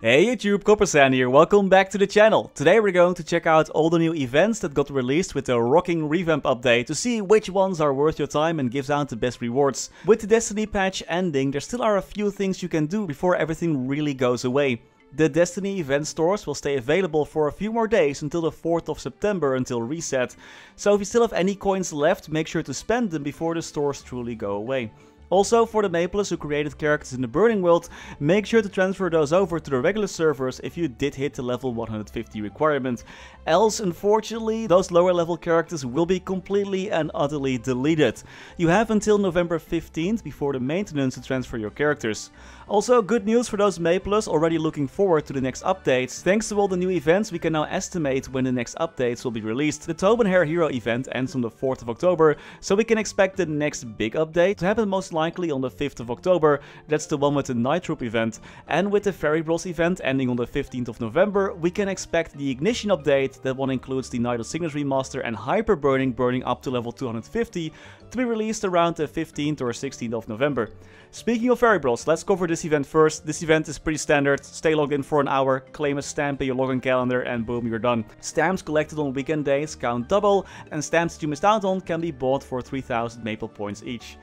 Hey YouTube, Coppersan here, welcome back to the channel. Today we're going to check out all the new events that got released with the rocking revamp update to see which ones are worth your time and gives out the best rewards. With the Destiny patch ending, there still are a few things you can do before everything really goes away. The Destiny event stores will stay available for a few more days until the 4th of September until reset. So if you still have any coins left, make sure to spend them before the stores truly go away. Also, for the Maples who created characters in the Burning World, make sure to transfer those over to the regular servers if you did hit the level 150 requirement. Else, unfortunately, those lower level characters will be completely and utterly deleted. You have until November 15th before the maintenance to transfer your characters. Also, good news for those Maples already looking forward to the next updates. Thanks to all the new events, we can now estimate when the next updates will be released. The Tobin Hair Hero event ends on the 4th of October, so we can expect the next big update to happen most likely on the 5th of October. That's the one with the Night Troupe event. And with the Fairy Bros event ending on the 15th of November, we can expect the Ignition update. That one includes the of Cygnus remaster and Hyper Burning burning up to level 250 to be released around the 15th or 16th of November. Speaking of Fairy Bros, let's cover this event first. This event is pretty standard. Stay logged in for an hour, claim a stamp in your login calendar and boom, you're done. Stamps collected on weekend days count double and stamps you missed out on can be bought for 3000 Maple points each.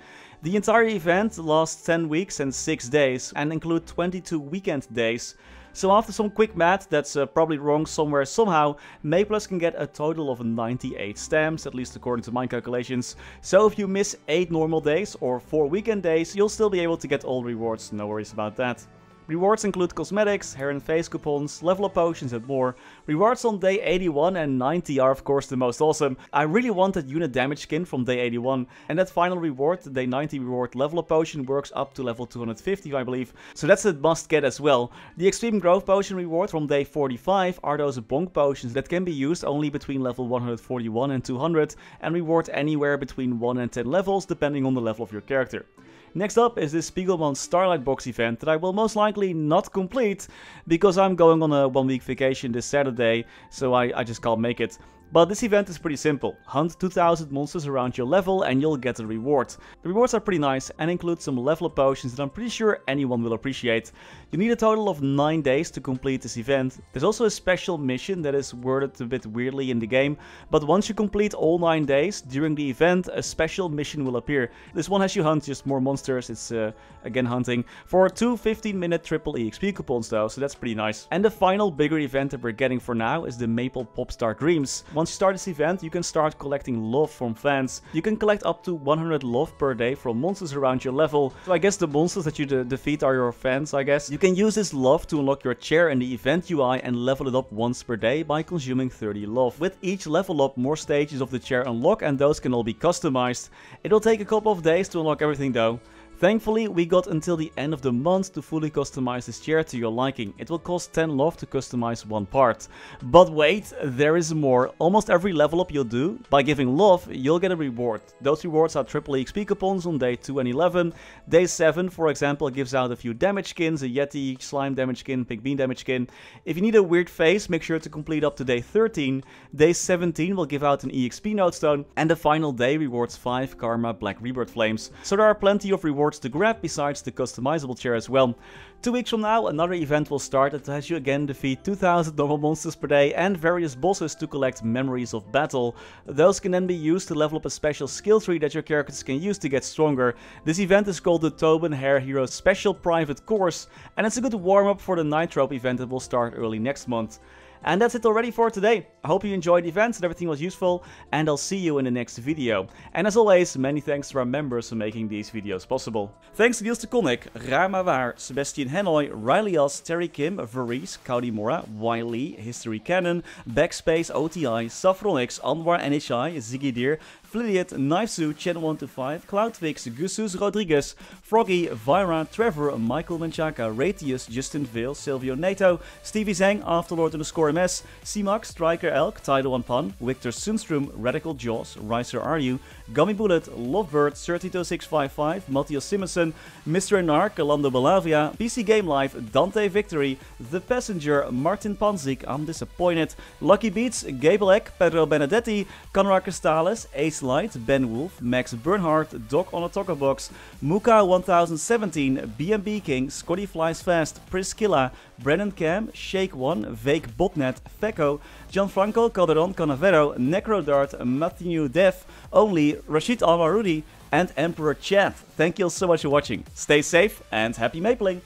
The entire event lasts 10 weeks and 6 days and include 22 weekend days. So after some quick math that's uh, probably wrong somewhere somehow, Maples can get a total of 98 stamps, at least according to my calculations. So if you miss 8 normal days or 4 weekend days, you'll still be able to get all rewards, no worries about that. Rewards include cosmetics, hair and face coupons, level up potions and more. Rewards on day 81 and 90 are of course the most awesome. I really want that unit damage skin from day 81. And that final reward, the day 90 reward level up potion works up to level 250 I believe. So that's a must get as well. The extreme growth potion reward from day 45 are those bonk potions that can be used only between level 141 and 200 and reward anywhere between 1 and 10 levels depending on the level of your character. Next up is this Spiegelmann Starlight Box event that I will most likely not complete because I'm going on a one week vacation this Saturday, so I, I just can't make it. But this event is pretty simple. Hunt 2000 monsters around your level and you'll get a reward. The rewards are pretty nice and include some level up potions that I'm pretty sure anyone will appreciate. You need a total of 9 days to complete this event. There's also a special mission that is worded a bit weirdly in the game, but once you complete all 9 days, during the event a special mission will appear. This one has you hunt just more monsters, it's uh, again hunting, for two 15 minute triple EXP coupons though, so that's pretty nice. And the final bigger event that we're getting for now is the Maple Popstar Dreams. Once you start this event, you can start collecting love from fans. You can collect up to 100 love per day from monsters around your level. So I guess the monsters that you de defeat are your fans, I guess. You can use this love to unlock your chair in the event UI and level it up once per day by consuming 30 love. With each level up, more stages of the chair unlock and those can all be customized. It'll take a couple of days to unlock everything though. Thankfully, we got until the end of the month to fully customize this chair to your liking. It will cost 10 love to customize one part. But wait, there is more. Almost every level up you'll do, by giving love, you'll get a reward. Those rewards are triple XP coupons on day 2 and 11. Day 7, for example, gives out a few damage skins, a Yeti, slime damage skin, pink bean damage skin. If you need a weird face, make sure to complete up to day 13. Day 17 will give out an EXP node stone, and the final day rewards 5 Karma Black Rebirth Flames. So there are plenty of rewards to grab besides the customizable chair as well. Two weeks from now, another event will start that has you again defeat 2000 normal monsters per day and various bosses to collect memories of battle. Those can then be used to level up a special skill tree that your characters can use to get stronger. This event is called the Tobin Hair Hero Special Private Course and it's a good warm up for the Night Troupe event that will start early next month. And that's it already for today. I hope you enjoyed the event and everything was useful, and I'll see you in the next video. And as always, many thanks to our members for making these videos possible. Thanks to Niels de Rama Waar, Sebastian Hanoy, Riley Os, Terry Kim, Vareese, Cody Mora, Wiley, Historycanon, Backspace OTI, Saffronyx, Anwar NHY, Ziggy Deer, Flidiot, Knivesu, Chen125, Cloud Figgs, Gusus Rodriguez, Froggy, Vyra, Trevor, Michael Menchaka, Raythius, Justin Vail, Sylvio Neto, Stevie Zheng, Afterlord underscore MS, CMAX, Striker Elk, Tidal One Pun, Wictor Sundström, Radical Jaws, Riser Are Gummy Bullet, Lovebird, 32655, Mathias Simonsson, Mr. Narc, Lando Balavia, PC Game Life, Dante Victory, The Passenger, Martin Panczyk, I'm disappointed, Luckey Beatz, Gable Eck, Pedro Benedetti, Conrad Cristales, Ace Light, Ben Wolf, Max Bernhardt, Doc on a Talker Box, Muka 1017, BNB King, Scotty Flies Fast, Priscilla, Brennan Cam, Shake One, Vake Botnet, Feco, Gianfranco Calderon Canavero, Necrodart, Matthew Dev, Only, Rashid Almarudi, and Emperor Chat. Thank you all so much for watching. Stay safe and happy mapling!